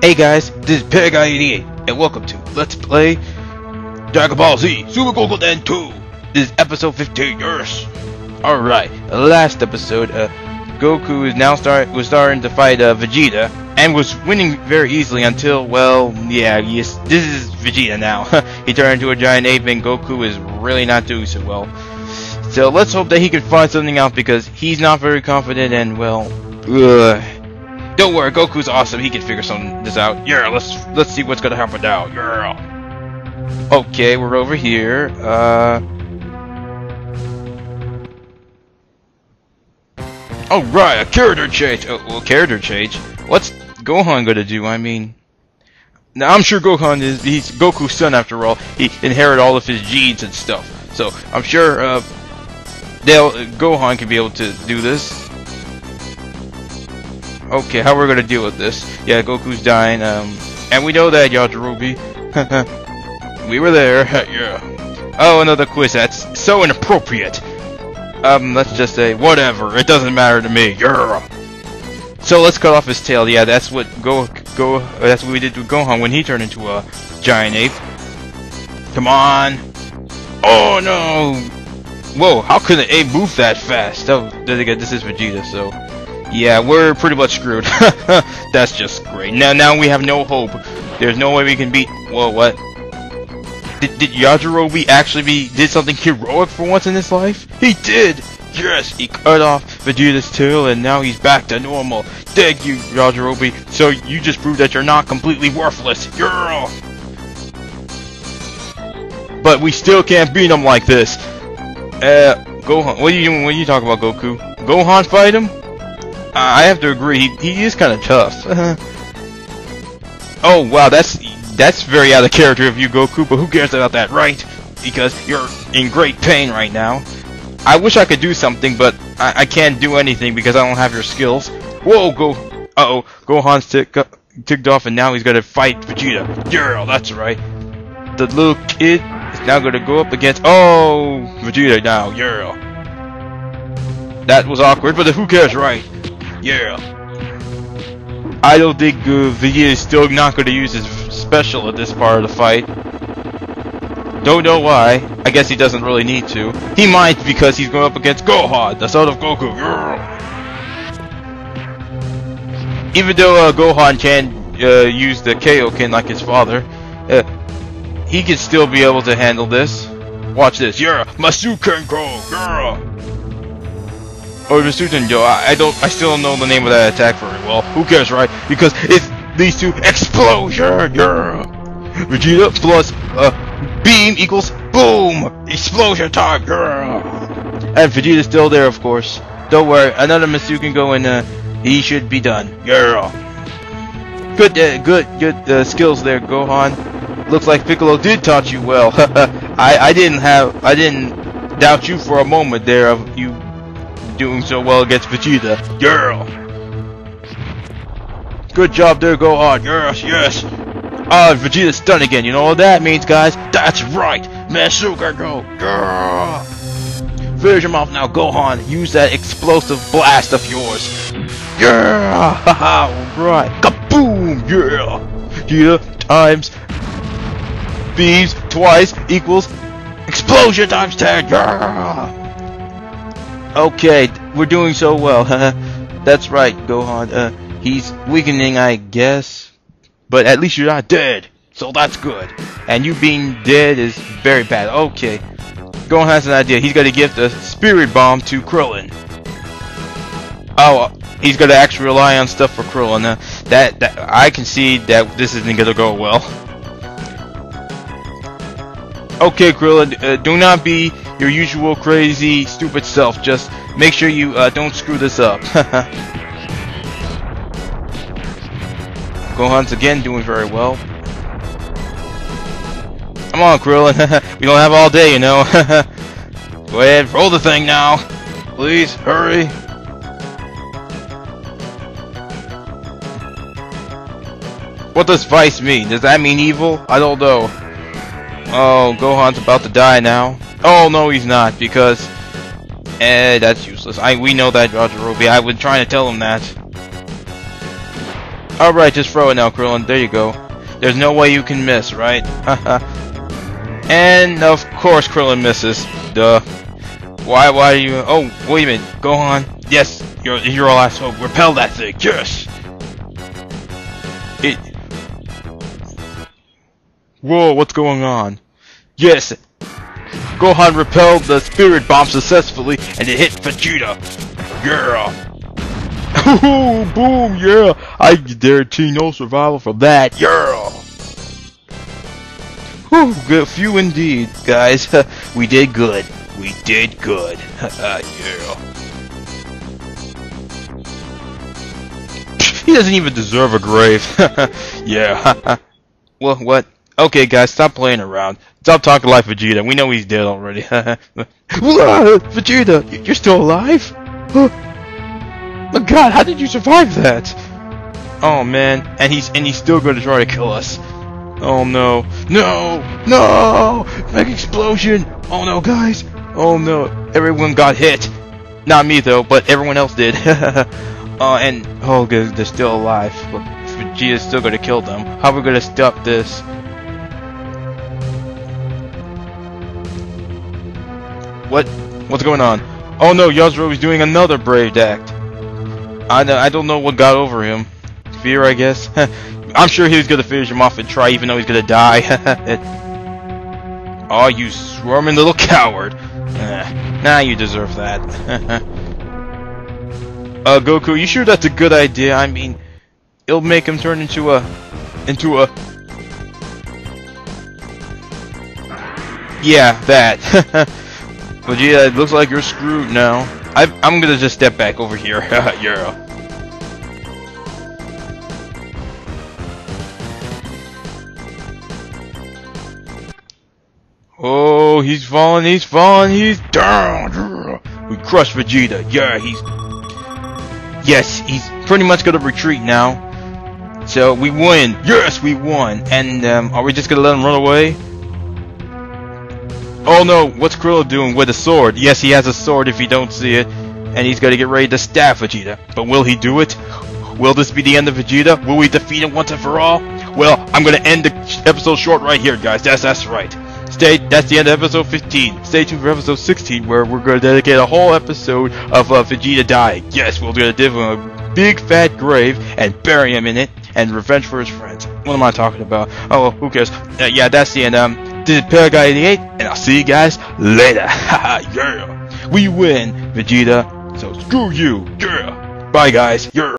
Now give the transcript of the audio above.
Hey guys, this is PerryGuy88, and welcome to Let's Play Dragon Ball Z Super Gokuden 2. This is episode 15, yes. Alright, last episode, uh, Goku is now start was starting to fight uh, Vegeta, and was winning very easily until, well, yeah, yes, this is Vegeta now. he turned into a giant ape, and Goku is really not doing so well. So let's hope that he can find something out because he's not very confident, and well, ugh. Don't worry, Goku's awesome. He can figure some this out. Yeah, let's let's see what's gonna happen now. Yeah. Okay, we're over here. Uh. Oh right, a character change. Oh, well, character change. What's Gohan gonna do? I mean, now I'm sure Gohan is he's Goku's son after all. He inherited all of his genes and stuff. So I'm sure uh, they'll Gohan can be able to do this. Okay, how we're gonna deal with this? Yeah, Goku's dying, um, and we know that, Yajirobe. we were there, yeah. Oh, another quiz, that's so inappropriate. Um, let's just say, whatever, it doesn't matter to me, yeah. So let's cut off his tail, yeah, that's what Go, Go, that's what we did with Gohan when he turned into a giant ape. Come on. Oh no! Whoa, how could an ape move that fast? Oh, then again, this is Vegeta, so... Yeah, we're pretty much screwed. That's just great. Now, now we have no hope. There's no way we can beat. Whoa, what? Did, did Yajirobe actually be did something heroic for once in his life? He did. Yes, he cut off Vegeta's tail, and now he's back to normal. Thank you, Yajirobe. So you just proved that you're not completely worthless, girl. But we still can't beat him like this. Uh, Gohan. What are you doing? What are you talking about, Goku? Gohan fight him? I have to agree, he, he is kind of tough. oh wow, that's that's very out of character of you, Goku. But who cares about that, right? Because you're in great pain right now. I wish I could do something, but I, I can't do anything because I don't have your skills. Whoa, go! Uh oh, Gohan's tick, uh, ticked off, and now he's gonna fight Vegeta. Yeah, that's right. The little kid is now gonna go up against oh Vegeta now. Yeah. That was awkward, but who cares, right? Yeah. I don't think uh, Vegeta is still not going to use his special at this part of the fight. Don't know why. I guess he doesn't really need to. He might because he's going up against Gohan, the son of Goku. Yeah. Even though uh, Gohan can uh, use the Kaioken like his father, uh, he could still be able to handle this. Watch this. Yeah, Masukenko. Yeah. Or student, yo, I, I don't, I still don't know the name of that attack very well. Who cares, right? Because it leads to explosion, yeah. Vegeta plus uh, beam equals boom, explosion time, yeah. And Vegeta's still there, of course. Don't worry, another Masuken go and uh, he should be done, yeah. Good, uh, good, good uh, skills there, Gohan. Looks like Piccolo did taught you well. I, I didn't have, I didn't doubt you for a moment there of you doing so well against Vegeta. Girl! Good job there, Gohan. Yes, yes. Ah, Vegeta's done again. You know what that means, guys? That's right. Masuka go. Girl! Finish him off now, Gohan. Use that explosive blast of yours. Yeah! Haha, right. Kaboom! Yeah! Vegeta times beams twice equals explosion times 10. Yeah! Okay, we're doing so well. That's right, Gohan. Uh, he's weakening, I guess. But at least you're not dead. So that's good. And you being dead is very bad. Okay. Gohan has an idea. He's gonna give the spirit bomb to Krillin. Oh, he's gonna actually rely on stuff for Krillin. Uh, that, that I can see that this isn't gonna go well. Okay, Krillin, uh, do not be your usual crazy, stupid self. Just make sure you uh, don't screw this up. Gohan's again doing very well. Come on, Krillin. we don't have all day, you know. Go ahead, roll the thing now. Please, hurry. What does vice mean? Does that mean evil? I don't know. Oh, Gohan's about to die now. Oh no, he's not because, eh, that's useless. I we know that, Yajirobe. I've been trying to tell him that. Alright, just throw it now, Krillin. There you go. There's no way you can miss, right? and, of course, Krillin misses. Duh. Why, why do you... Oh, wait a minute. Gohan. Yes, you're, you're all last hope. Repel that thing. Yes! It... Whoa, what's going on? Yes! Gohan repelled the Spirit Bomb successfully, and it hit Vegeta. Yeah! Ooh, boom, yeah! I guarantee no survival from that, yeah! Whew, good few indeed, guys. we did good. We did good. yeah. he doesn't even deserve a grave. yeah. well, what? Okay, guys, stop playing around. Stop talking like Vegeta. We know he's dead already. Vegeta, you're still alive? Oh god, how did you survive that? Oh man, and he's and he's still going to try to kill us. Oh no, no, no! Mega explosion! Oh no, guys! Oh no, everyone got hit. Not me though, but everyone else did. uh, and oh good, they're still alive. But Vegeta's still going to kill them. How are we going to stop this? What? What's going on? Oh no, Yajirobe is doing another brave act. I, I don't know what got over him. Fear, I guess. I'm sure he was gonna finish him off and try, even though he's gonna die. oh, you swarming little coward. Uh, nah, you deserve that. uh, Goku, you sure that's a good idea? I mean, it'll make him turn into a... into a... Yeah, that. Yeah, it looks like you're screwed now. I, am gonna just step back over here. yeah. Oh, he's falling, he's falling, he's down. We crushed Vegeta. Yeah, he's... Yes, he's pretty much gonna retreat now. So, we win. Yes, we won. And, um, are we just gonna let him run away? Oh no, what's Krillin doing with a sword? Yes, he has a sword if you don't see it. And he's gonna get ready to stab Vegeta. But will he do it? Will this be the end of Vegeta? Will we defeat him once and for all? Well, I'm gonna end the episode short right here, guys. That's that's right. Stay. That's the end of episode 15. Stay tuned for episode 16, where we're gonna dedicate a whole episode of uh, Vegeta dying. Yes, we're gonna give him a big fat grave and bury him in it, and revenge for his friends. What am I talking about? Oh, who cares? Uh, yeah, that's the end. Um, this is PerryGuy88, and I'll see you guys later. yeah. We win, Vegeta. So screw you. Yeah. Bye, guys. Yeah.